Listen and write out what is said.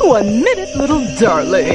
One minute, little darling.